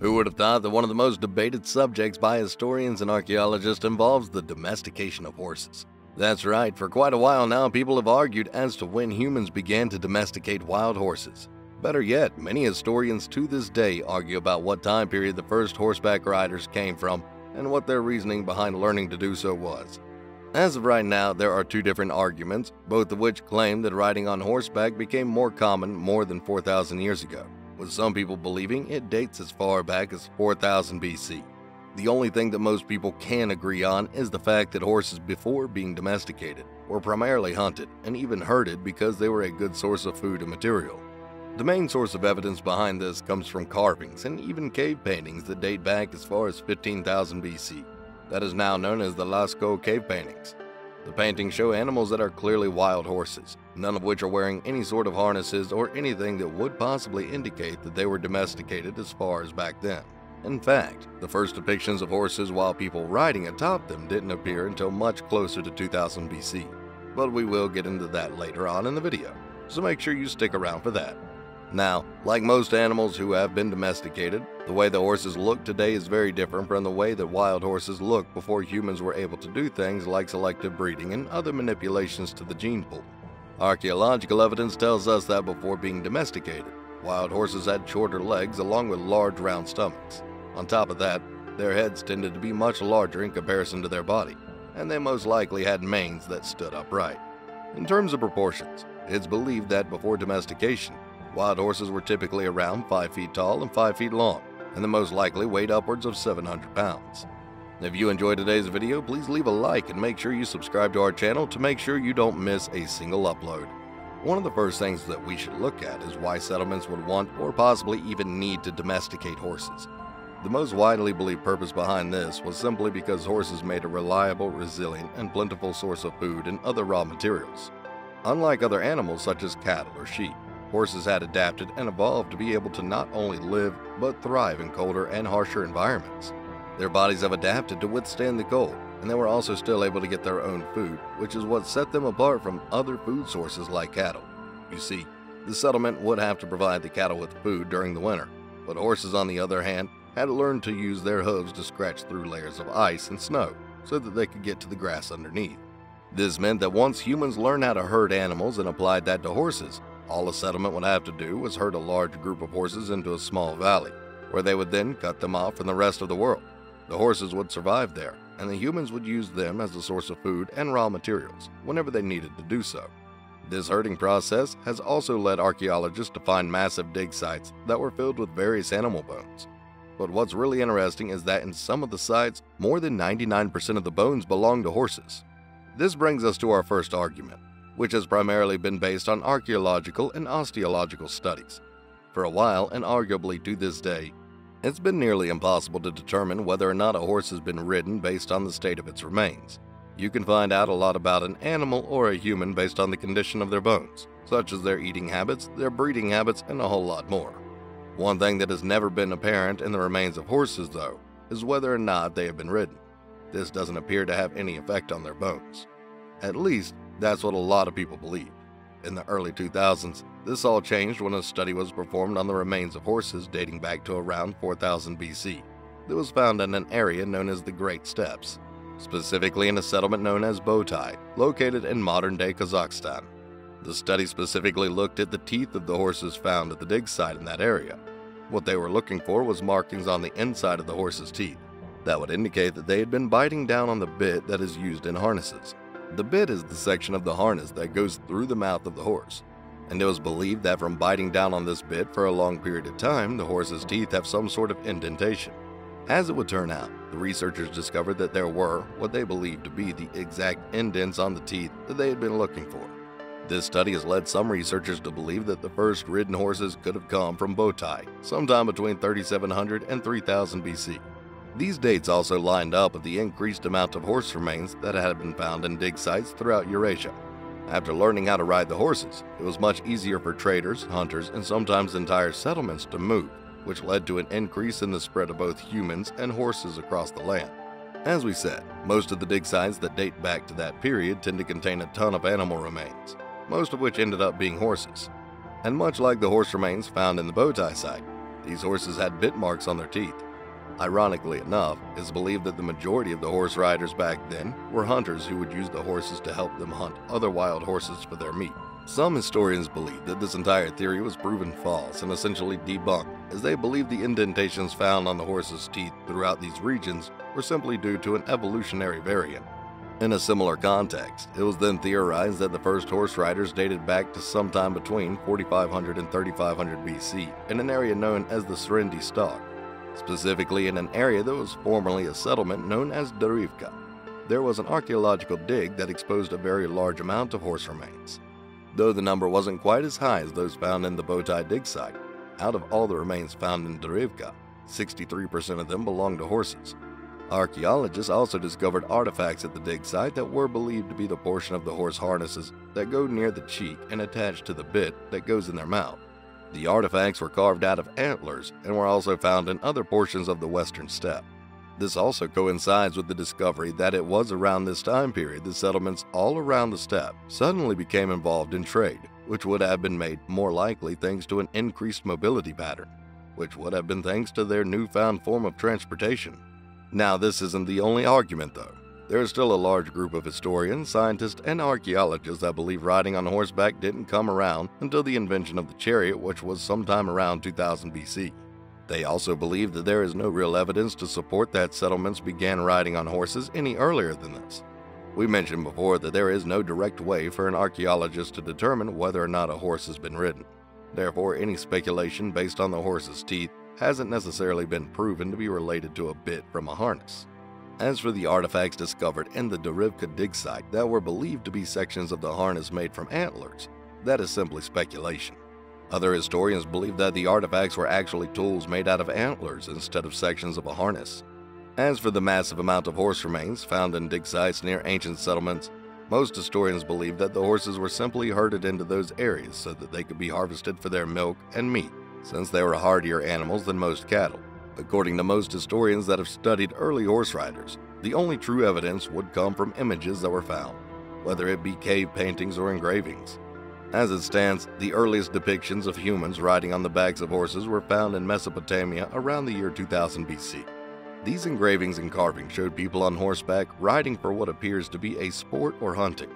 Who would have thought that one of the most debated subjects by historians and archaeologists involves the domestication of horses? That's right, for quite a while now, people have argued as to when humans began to domesticate wild horses. Better yet, many historians to this day argue about what time period the first horseback riders came from and what their reasoning behind learning to do so was. As of right now, there are two different arguments, both of which claim that riding on horseback became more common more than 4,000 years ago, with some people believing it dates as far back as 4000 BC. The only thing that most people can agree on is the fact that horses before being domesticated were primarily hunted and even herded because they were a good source of food and material. The main source of evidence behind this comes from carvings and even cave paintings that date back as far as 15,000 BC. That is now known as the Lascaux cave paintings. The paintings show animals that are clearly wild horses, none of which are wearing any sort of harnesses or anything that would possibly indicate that they were domesticated as far as back then. In fact, the first depictions of horses while people riding atop them didn't appear until much closer to 2000 BC. But we will get into that later on in the video, so make sure you stick around for that. Now, like most animals who have been domesticated, the way the horses look today is very different from the way that wild horses looked before humans were able to do things like selective breeding and other manipulations to the gene pool. Archaeological evidence tells us that before being domesticated, wild horses had shorter legs along with large round stomachs. On top of that, their heads tended to be much larger in comparison to their body, and they most likely had manes that stood upright. In terms of proportions, it's believed that before domestication, Wild horses were typically around 5 feet tall and 5 feet long, and the most likely weighed upwards of 700 pounds. If you enjoyed today's video, please leave a like and make sure you subscribe to our channel to make sure you don't miss a single upload. One of the first things that we should look at is why settlements would want or possibly even need to domesticate horses. The most widely believed purpose behind this was simply because horses made a reliable, resilient, and plentiful source of food and other raw materials. Unlike other animals such as cattle or sheep, Horses had adapted and evolved to be able to not only live, but thrive in colder and harsher environments. Their bodies have adapted to withstand the cold, and they were also still able to get their own food, which is what set them apart from other food sources like cattle. You see, the settlement would have to provide the cattle with food during the winter, but horses, on the other hand, had learned to use their hooves to scratch through layers of ice and snow so that they could get to the grass underneath. This meant that once humans learned how to herd animals and applied that to horses, all a settlement would have to do was herd a large group of horses into a small valley, where they would then cut them off from the rest of the world. The horses would survive there, and the humans would use them as a source of food and raw materials whenever they needed to do so. This herding process has also led archaeologists to find massive dig sites that were filled with various animal bones. But what's really interesting is that in some of the sites, more than 99% of the bones belong to horses. This brings us to our first argument which has primarily been based on archaeological and osteological studies. For a while, and arguably to this day, it's been nearly impossible to determine whether or not a horse has been ridden based on the state of its remains. You can find out a lot about an animal or a human based on the condition of their bones, such as their eating habits, their breeding habits, and a whole lot more. One thing that has never been apparent in the remains of horses, though, is whether or not they have been ridden. This doesn't appear to have any effect on their bones. At least, that's what a lot of people believe. In the early 2000s, this all changed when a study was performed on the remains of horses dating back to around 4000 BC. It was found in an area known as the Great Steppes, specifically in a settlement known as Botai, located in modern-day Kazakhstan. The study specifically looked at the teeth of the horses found at the dig site in that area. What they were looking for was markings on the inside of the horse's teeth. That would indicate that they had been biting down on the bit that is used in harnesses. The bit is the section of the harness that goes through the mouth of the horse, and it was believed that from biting down on this bit for a long period of time, the horse's teeth have some sort of indentation. As it would turn out, the researchers discovered that there were what they believed to be the exact indents on the teeth that they had been looking for. This study has led some researchers to believe that the first ridden horses could have come from Botai, sometime between 3700 and 3000 BC. These dates also lined up with the increased amount of horse remains that had been found in dig sites throughout Eurasia. After learning how to ride the horses, it was much easier for traders, hunters, and sometimes entire settlements to move, which led to an increase in the spread of both humans and horses across the land. As we said, most of the dig sites that date back to that period tend to contain a ton of animal remains, most of which ended up being horses. And much like the horse remains found in the Botai site, These horses had bit marks on their teeth. Ironically enough, it's believed that the majority of the horse riders back then were hunters who would use the horses to help them hunt other wild horses for their meat. Some historians believe that this entire theory was proven false and essentially debunked, as they believe the indentations found on the horse's teeth throughout these regions were simply due to an evolutionary variant. In a similar context, it was then theorized that the first horse riders dated back to sometime between 4500 and 3500 BC in an area known as the Sredni Stog, specifically in an area that was formerly a settlement known as Dereivka. There was an archaeological dig that exposed a very large amount of horse remains. Though the number wasn't quite as high as those found in the Botai dig site, out of all the remains found in Dereivka, 63% of them belonged to horses. Archaeologists also discovered artifacts at the dig site that were believed to be the portion of the horse harnesses that go near the cheek and attach to the bit that goes in their mouth. The artifacts were carved out of antlers and were also found in other portions of the western steppe. This also coincides with the discovery that it was around this time period the settlements all around the steppe suddenly became involved in trade, which would have been made more likely thanks to an increased mobility pattern, which would have been thanks to their newfound form of transportation. Now, this isn't the only argument, though. There is still a large group of historians, scientists, and archaeologists that believe riding on horseback didn't come around until the invention of the chariot, which was sometime around 2000 BC. They also believe that there is no real evidence to support that settlements began riding on horses any earlier than this. We mentioned before that there is no direct way for an archaeologist to determine whether or not a horse has been ridden. Therefore, any speculation based on the horse's teeth hasn't necessarily been proven to be related to a bit from a harness. As for the artifacts discovered in the Dereivka dig site that were believed to be sections of the harness made from antlers, that is simply speculation. Other historians believe that the artifacts were actually tools made out of antlers instead of sections of a harness. As for the massive amount of horse remains found in dig sites near ancient settlements, most historians believe that the horses were simply herded into those areas so that they could be harvested for their milk and meat, since they were hardier animals than most cattle. According to most historians that have studied early horse riders, the only true evidence would come from images that were found, whether it be cave paintings or engravings. As it stands, the earliest depictions of humans riding on the backs of horses were found in Mesopotamia around the year 2000 BC. These engravings and carvings showed people on horseback riding for what appears to be a sport or hunting.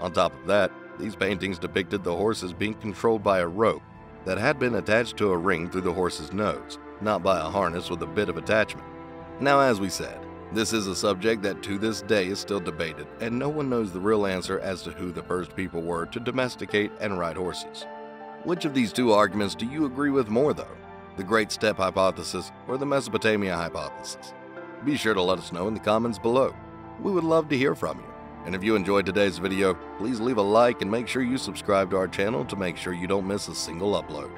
On top of that, these paintings depicted the horses being controlled by a rope that had been attached to a ring through the horse's nose, not by a harness with a bit of attachment. Now, as we said, this is a subject that to this day is still debated, and no one knows the real answer as to who the first people were to domesticate and ride horses. Which of these two arguments do you agree with more, though? The Great Steppe Hypothesis or the Mesopotamia Hypothesis? Be sure to let us know in the comments below. We would love to hear from you. And if you enjoyed today's video, please leave a like and make sure you subscribe to our channel to make sure you don't miss a single upload.